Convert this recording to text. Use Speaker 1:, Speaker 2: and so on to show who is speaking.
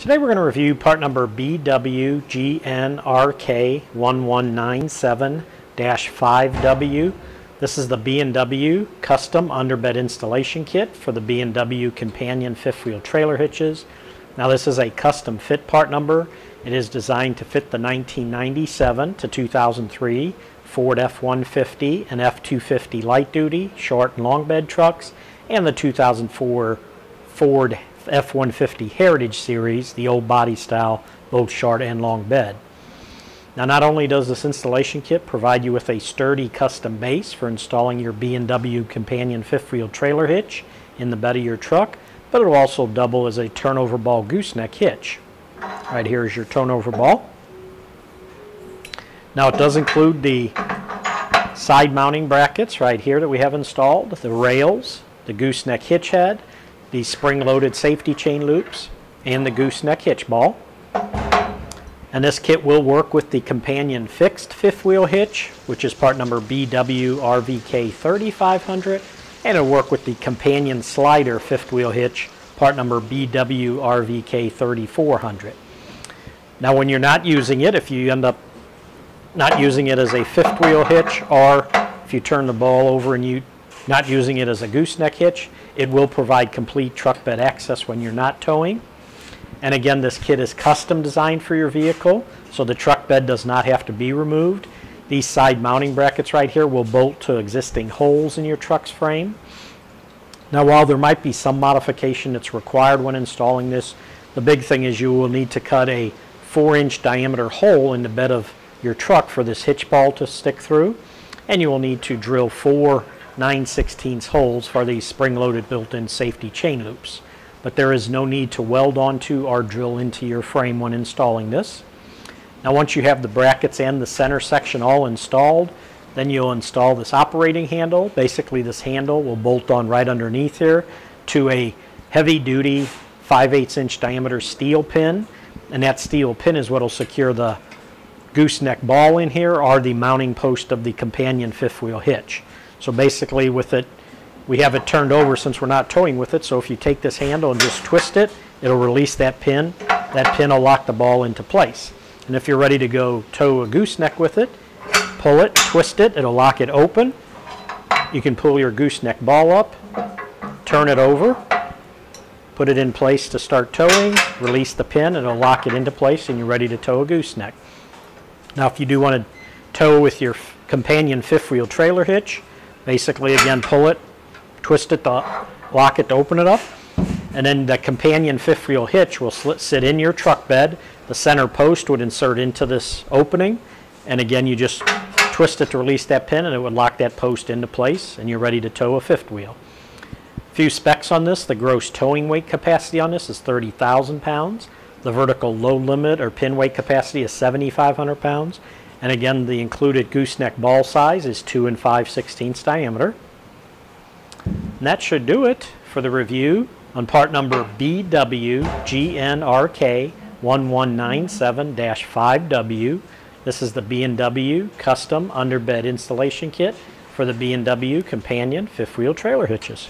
Speaker 1: Today we're going to review part number BWGNRK1197-5W. This is the B&W Custom Underbed Installation Kit for the B&W Companion Fifth Wheel Trailer Hitches. Now this is a custom fit part number. It is designed to fit the 1997 to 2003 Ford F-150 and F-250 light duty, short and long bed trucks, and the 2004 Ford F-150 Heritage Series, the old body style, both short and long bed. Now not only does this installation kit provide you with a sturdy custom base for installing your B&W companion fifth wheel trailer hitch in the bed of your truck, but it will also double as a turnover ball gooseneck hitch. Right here is your turnover ball. Now it does include the side mounting brackets right here that we have installed, the rails, the gooseneck hitch head, the spring-loaded safety chain loops, and the gooseneck hitch ball. And this kit will work with the companion fixed fifth wheel hitch, which is part number BWRVK 3500, and it'll work with the companion slider fifth wheel hitch, part number BWRVK 3400. Now when you're not using it, if you end up not using it as a fifth wheel hitch, or if you turn the ball over and you not using it as a gooseneck hitch, it will provide complete truck bed access when you're not towing. And again, this kit is custom designed for your vehicle, so the truck bed does not have to be removed. These side mounting brackets right here will bolt to existing holes in your truck's frame. Now, while there might be some modification that's required when installing this, the big thing is you will need to cut a 4-inch diameter hole in the bed of your truck for this hitch ball to stick through, and you will need to drill four 9 16 holes for these spring-loaded built-in safety chain loops. But there is no need to weld onto or drill into your frame when installing this. Now once you have the brackets and the center section all installed, then you'll install this operating handle. Basically this handle will bolt on right underneath here to a heavy-duty 5 8 inch diameter steel pin. And that steel pin is what will secure the gooseneck ball in here or the mounting post of the companion fifth wheel hitch. So basically with it, we have it turned over since we're not towing with it. So if you take this handle and just twist it, it'll release that pin. That pin will lock the ball into place. And if you're ready to go tow a gooseneck with it, pull it, twist it, it'll lock it open. You can pull your gooseneck ball up, turn it over, put it in place to start towing, release the pin, it'll lock it into place and you're ready to tow a gooseneck. Now if you do want to tow with your companion fifth wheel trailer hitch, Basically, again, pull it, twist it, to lock it to open it up, and then the companion fifth wheel hitch will sit in your truck bed. The center post would insert into this opening, and again, you just twist it to release that pin, and it would lock that post into place, and you're ready to tow a fifth wheel. A few specs on this. The gross towing weight capacity on this is 30,000 pounds. The vertical load limit or pin weight capacity is 7,500 pounds. And again, the included gooseneck ball size is 2 and 5 16ths diameter. And that should do it for the review on part number BWGNRK 1197-5W. This is the B&W Custom Underbed Installation Kit for the B&W Companion Fifth Wheel Trailer Hitches.